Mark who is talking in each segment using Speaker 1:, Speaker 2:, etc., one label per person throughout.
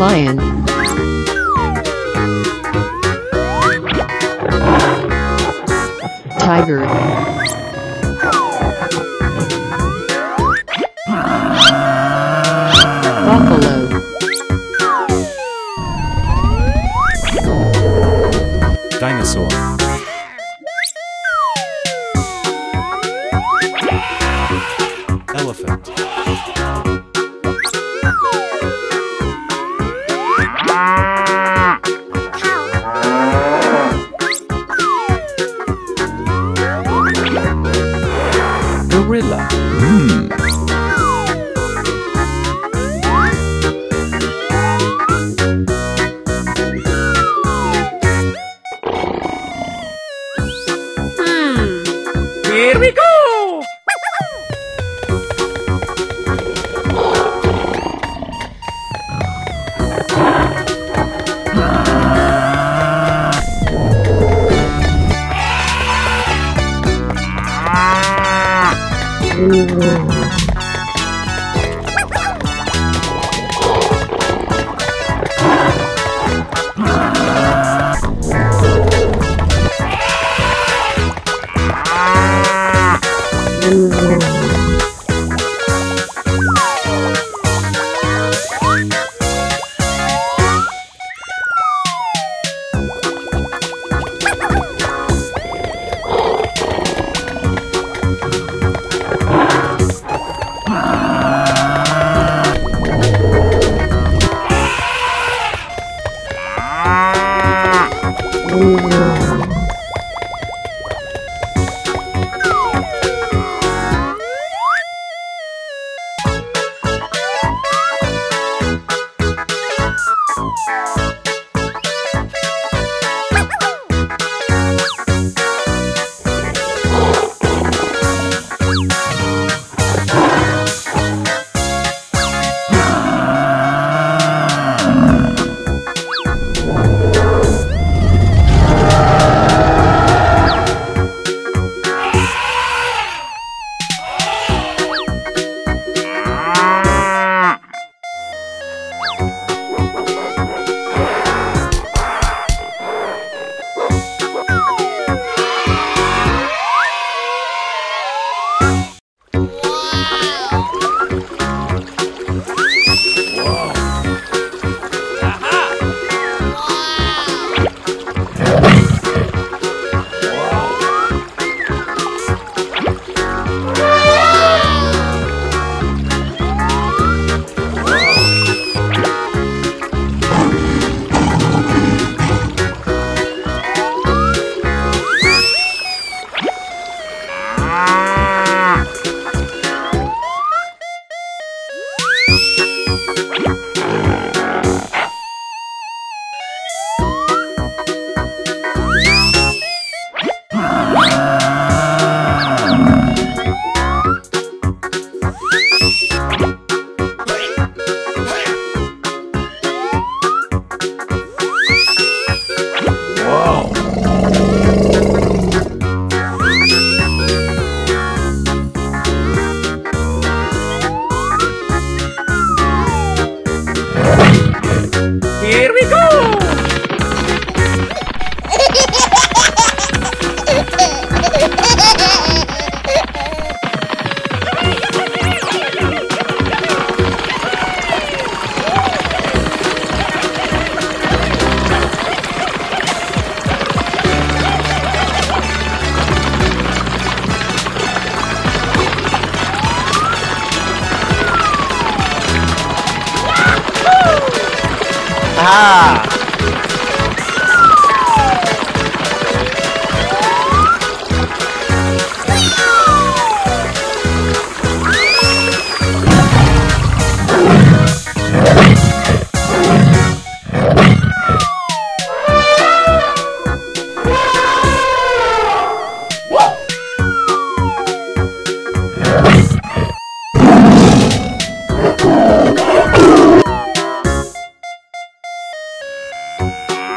Speaker 1: Lion, tiger,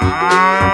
Speaker 2: Ah!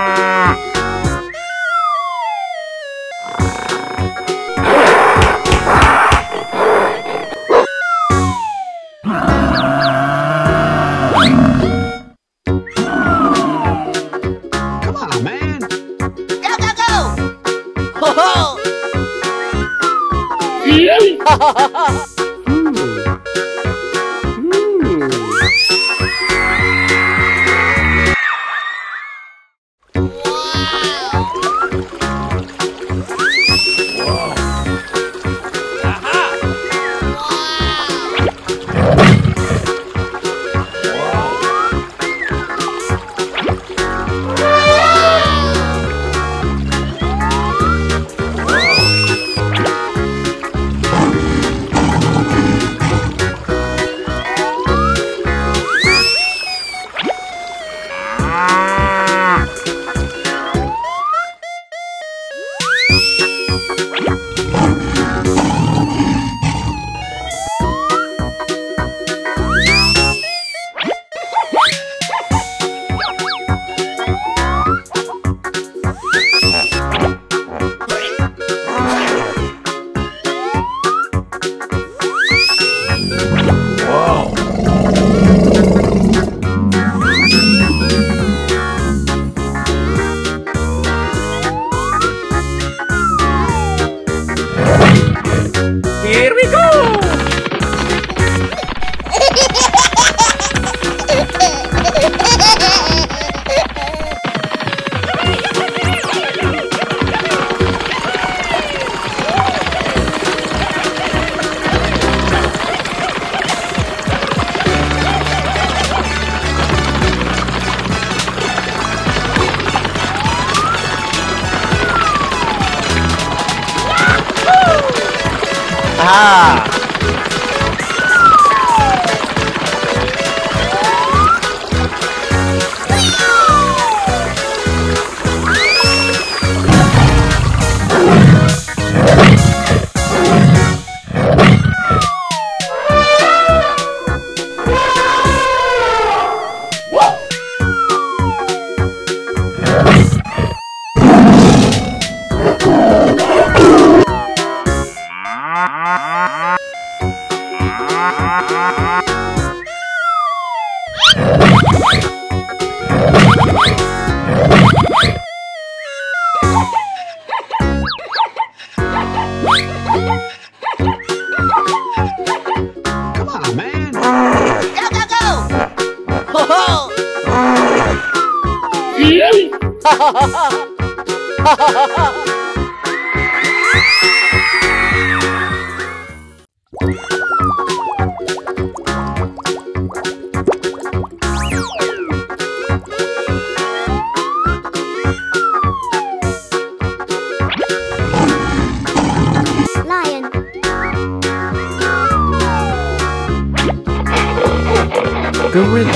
Speaker 3: Gorilla.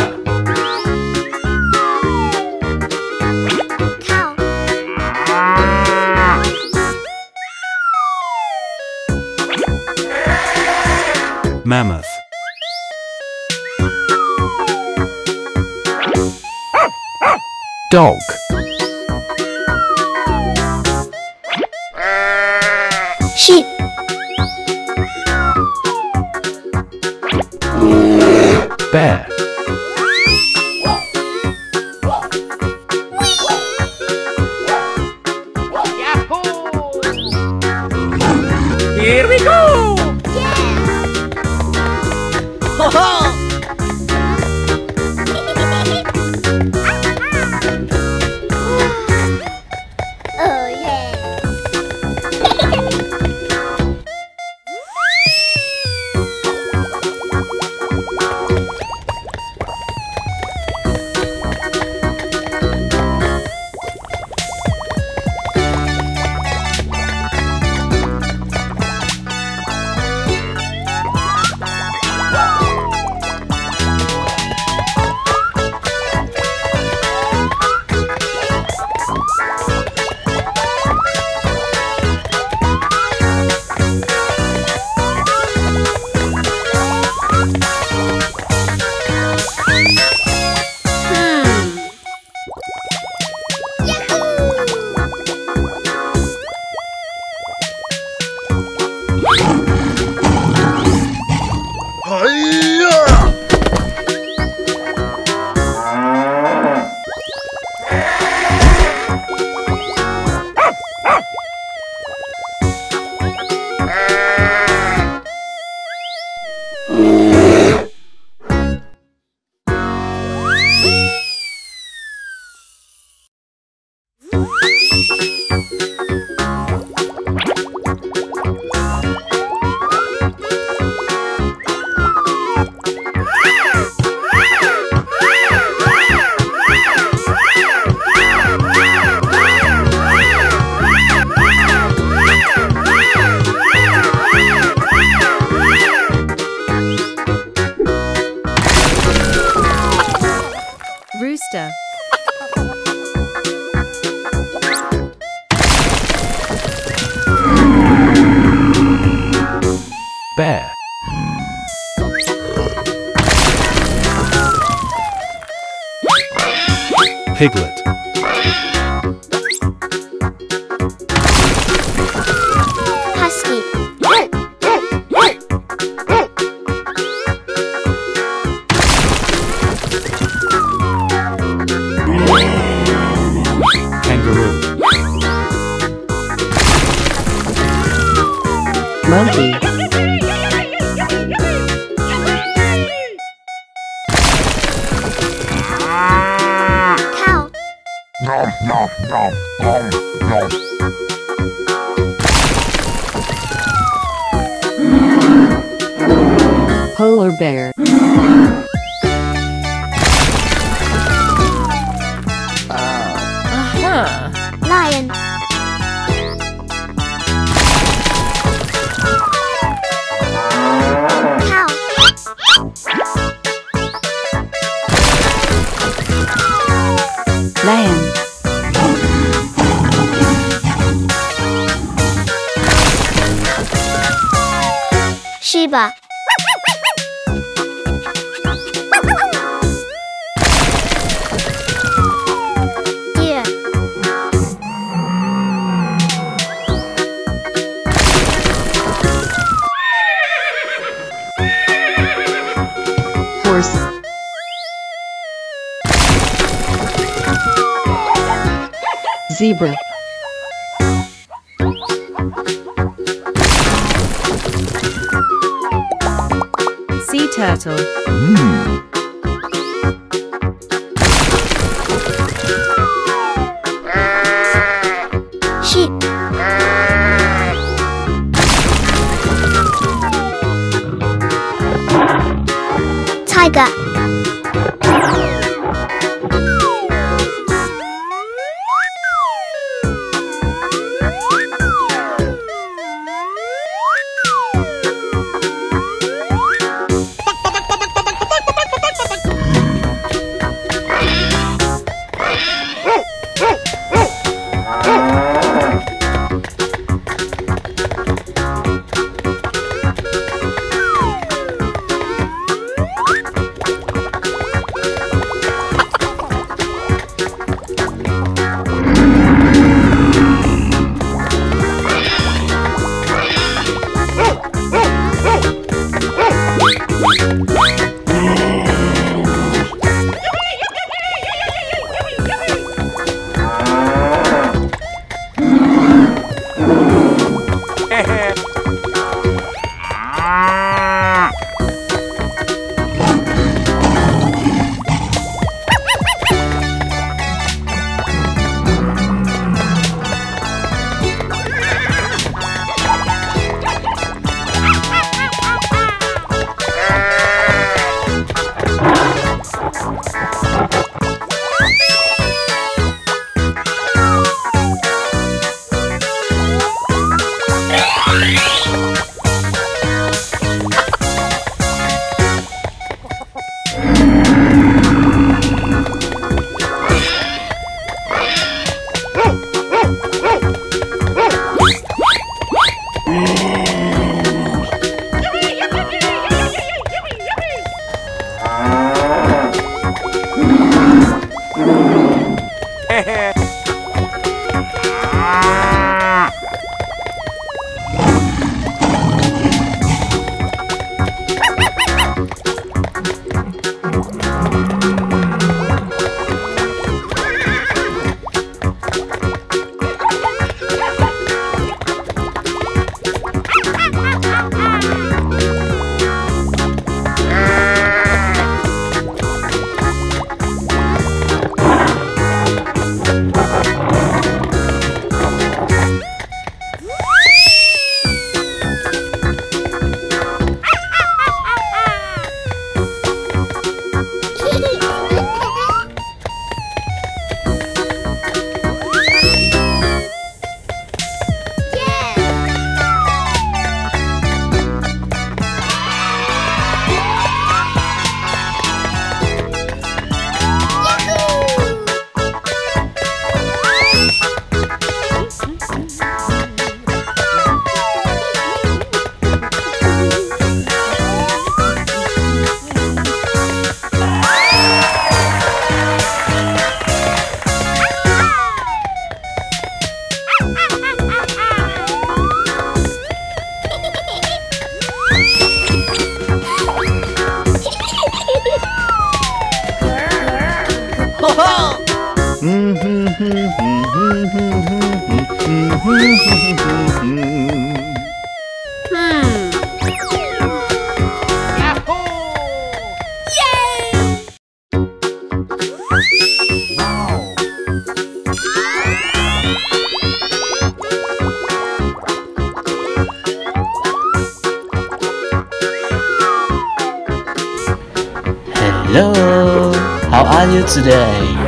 Speaker 4: Cow.
Speaker 3: Mammoth. Dog.
Speaker 4: Sheep.
Speaker 3: Bear.
Speaker 4: Rooster.
Speaker 3: Bear. Piglet.
Speaker 5: Polar bear.
Speaker 6: Aha.
Speaker 4: Lion. Cow.
Speaker 5: Lamb. Shiba. Zebra.
Speaker 7: Sea turtle.
Speaker 4: Sheep.
Speaker 8: How are you today?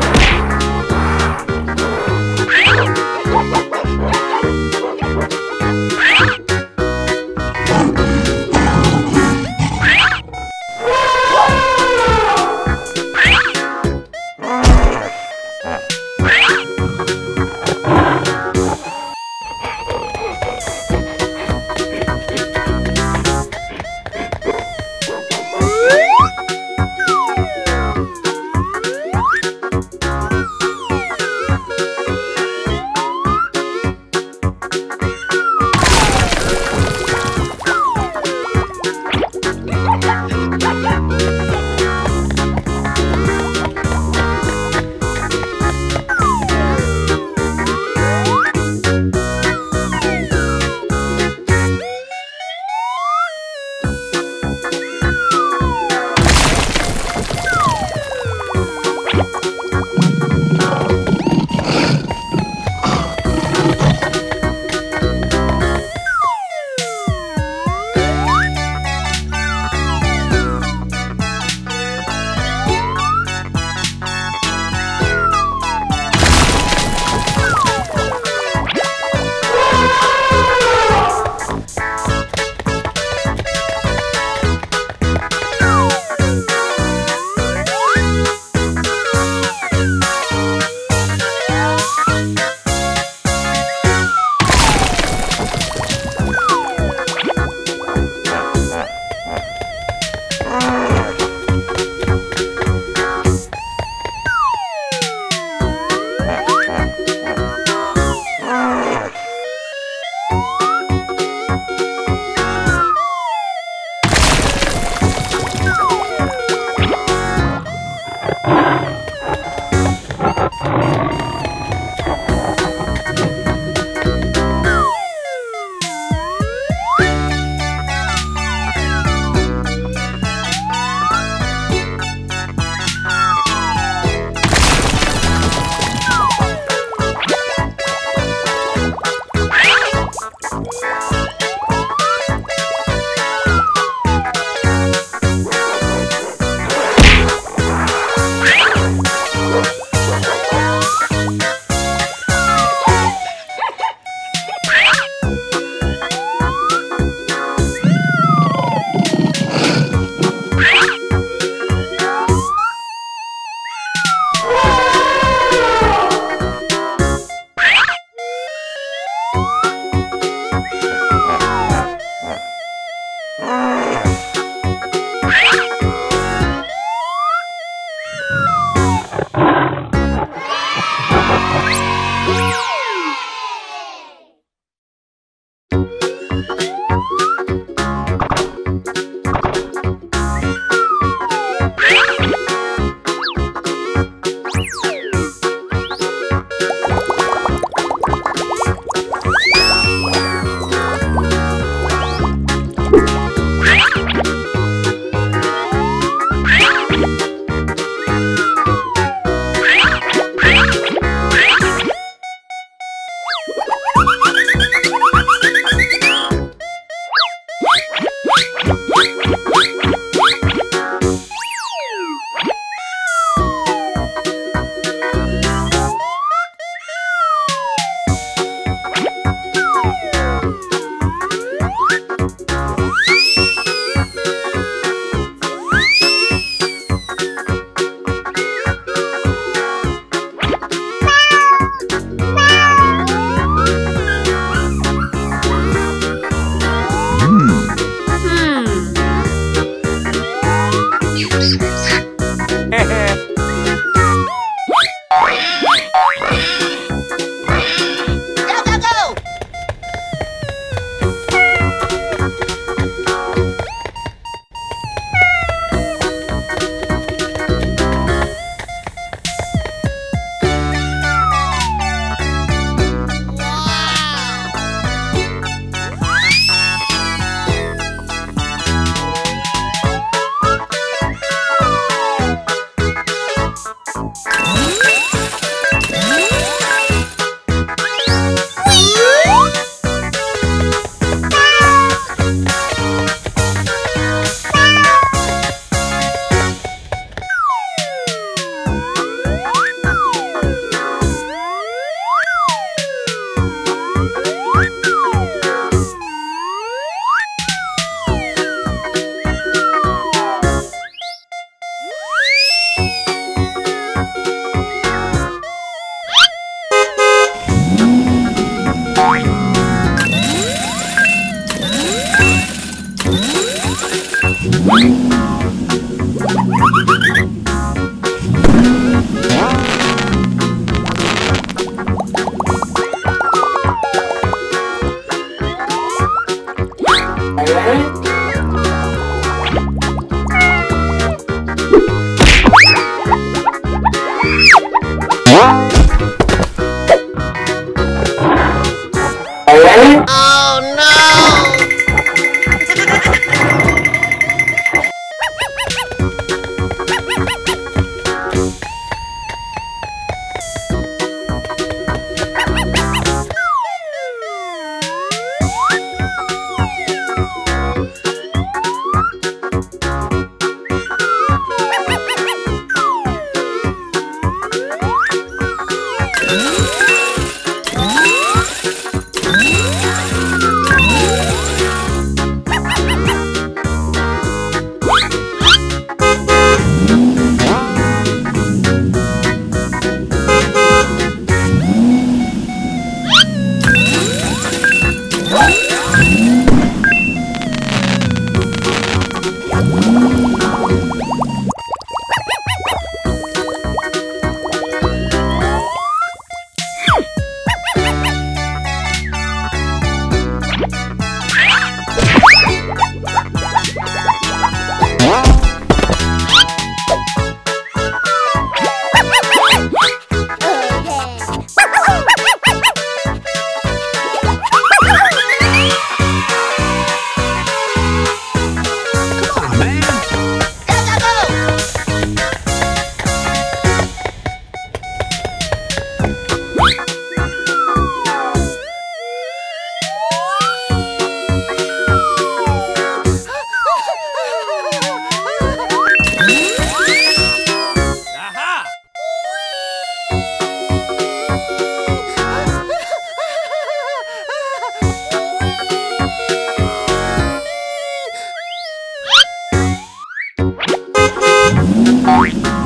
Speaker 9: Hold